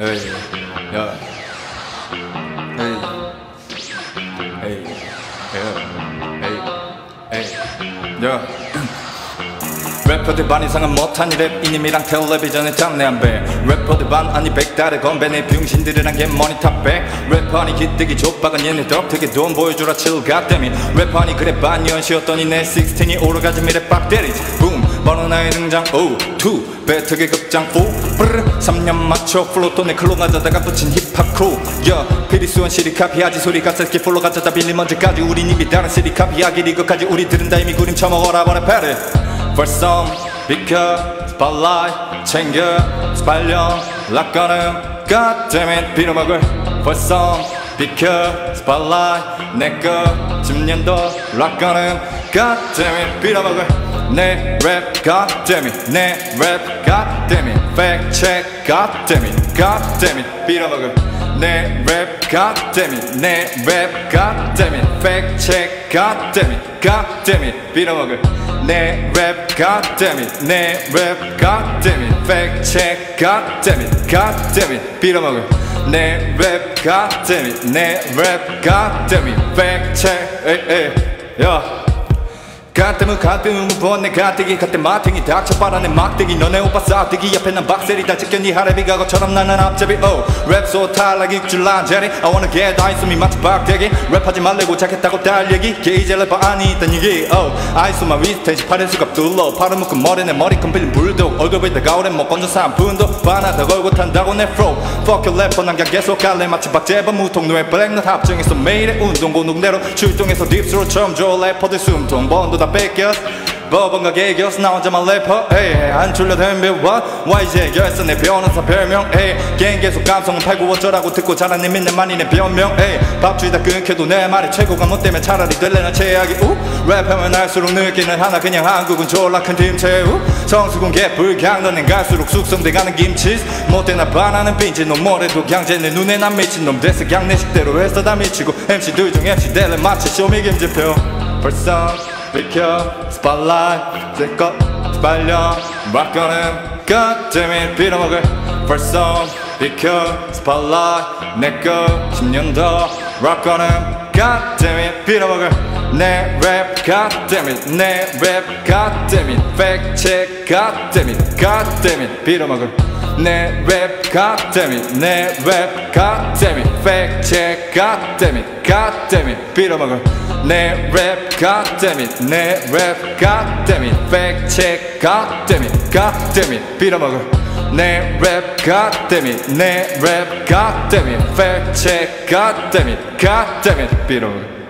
에이, 야, 에이, 에이, 에이, 에이, 야. 래퍼들 반 이상은 못하니 랩 이님이랑 텔레비전에 잡내 한배. 래퍼들 반 아니 백달에 건배 내 병신들이랑 개머니 탑 백 래퍼 아니 기뜨기 족박은 얘네 덕택에 돈 보여주라 칠 갓데미 래퍼 아니 그래 반년시였더니 내 16이 오르가즘 미래 빡 때리지. 붐 버너나의 등장 오투 배트의 극장 포 브르 3년 맞춰 플로 또 내 클로 가져다가 붙인 힙합 크루. 야 피리수원 시리 카피 하지 소리가 셀기 플로 가져다 빌리 먼지까지. 우린 입이 다른 시리 카피 하기 리그까지 우리들은 다 이미 구림 쳐먹어라 버려 패드 벌써 비켜 스팟라이트 챙겨 스팔령 락거는 goddammit 빌어먹을 벌써 비켜 스팟라이트 내꺼 10년도 락거는 goddammit 빌어먹을 내랩 goddammit 내랩 fact check goddammit goddammit 빌어먹을 내랩 goddammit 내랩 goddammit check goddammit goddammit 빌어먹을 내랩 goddammit 내랩 goddammit check goddammit goddammit 빌어먹을 내랩 goddammit 내랩 goddammit check 에이 에이 야 가뜩은 가뜩은 번내 가뜩이 가뜩 마탱이 닥쳐 빨아내 막대기. 너네 오빠 싸대기 옆에 난 박세리 다 지켜 니 하레비 가고처럼 나는 앞잡이. Oh 랩소 탈락 입줄 란 제리. I wanna get 다 있음이 마치 박대기. 랩하지 말래고 자켓하고 딸 얘기. 래퍼 아니 있단 얘기 oh 아이소마 위스테이지 팔의 수갑 둘러. 팔을 묶고 머리 내 머리끈 빌린 불독. 얼굴 빌다 가오래 못 건져 3분도. 반하다 걸고 탄다고 내 flow. Fuck your 래퍼 난 그냥 계속 갈래. 마치 박재범 무통 노예 블랙넛 합정해서 매일의 운동 고능대로 출동해서 딥스로 처음 줘 래퍼들 숨통 번도 다 뺏겨. 법원과 개겨서 나 혼자만 래퍼. 에이 안 졸려 덤벼와 YJ 결선 내 변호사 별명. 에이 개인 계속 감성은 팔고 어쩌라고 듣고 자란 내 믿는 내 변명. 에이 밥주이 다 끊겨도 내 말이 최고가 뭐 때문에 차라리 될래나 최악이. 우 랩하면 할수록 느끼는 하나 그냥 한국은 졸라 큰 팀체우 성수군 개불강 너넨 갈수록 숙성돼가는 김치. 못되나 반하는 빈지 놈 뭐래도 강제 내 눈에 난 미친 놈. 됐어 그냥 내 식대로 해서 다 미치고. MC들 중 MC 대래 마치 쇼미 김지표. 벌써 비켜 스팟라이트 제것 빨려 락거는 goddammit 빌어먹을 벌써 비켜 스팟라이트 내거 10년 더 락거는 goddammit 빌어먹을 내랩 goddammit 내랩 fact check goddammit goddammit 빌어먹을 내랩 goddammit 내랩 goddammit fact check goddammit goddammit 빌어먹을 내랩 goddammit 내랩 goddammit fact check goddammit goddammit 빌어먹을 내랩 goddammit 내랩 goddammit fact check goddammit goddammit 빌어먹을